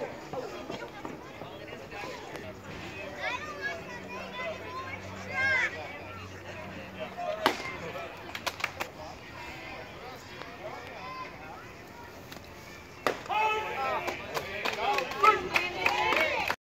Okay. okay. Oh,